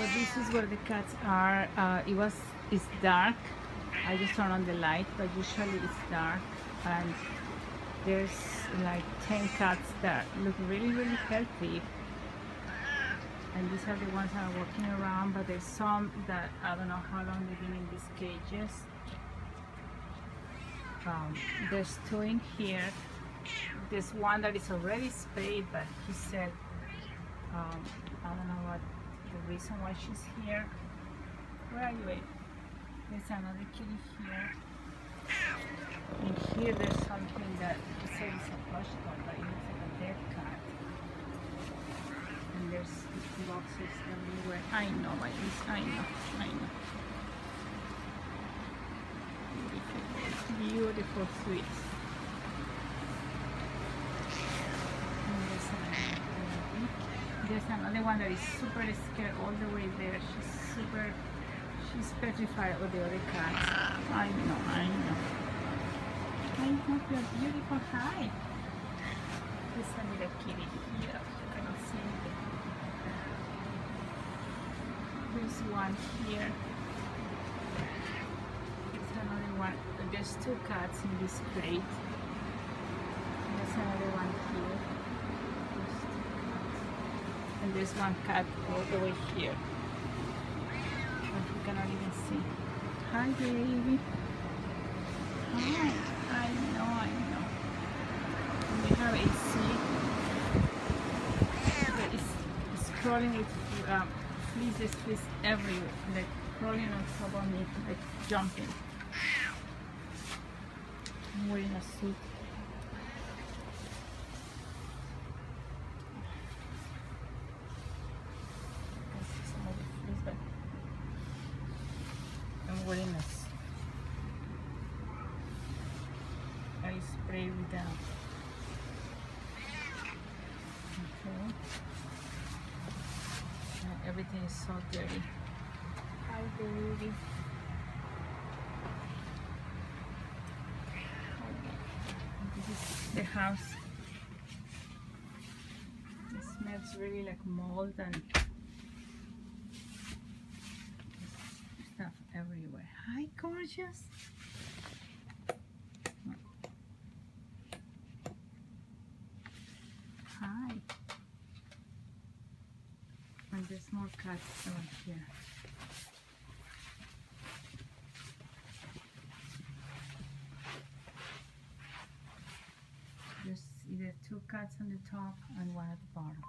So this is where the cats are. Uh, it was it's dark. I just turned on the light, but usually it's dark and there's like 10 cats that look really really healthy and these are the ones that are walking around but there's some that I don't know how long they've been in these cages um, there's two in here there's one that is already spayed but he said um, I don't know what the reason why she's here. Where are you at? there's another kitty here. And here there's something that is a plush toy but it looks like a dead cat and there's boxes everywhere. I know my I know I know. Beautiful beautiful sweets there's another one that is super scared all the way there. She's super, she's petrified of the other cats. I know, I know. I hope you're beautiful. Hi. There's a little kitty here. You cannot see anything. There's one here. There's another one. There's two cats in this crate. There's another one here and there's one cat all the way here. But you cannot even see. Hi baby. Hi I know I know. And we have AC that is, is crawling with um, fleas fleas everywhere. Like crawling on top of me like jumping. I'm wearing a suit this. I spray with that. Okay. Everything is so dirty. Hi baby. This is the house. It smells really like mold and stuff everywhere. Hi, gorgeous. Hi. And there's more cats over here. There's either two cats on the top and one at the bottom.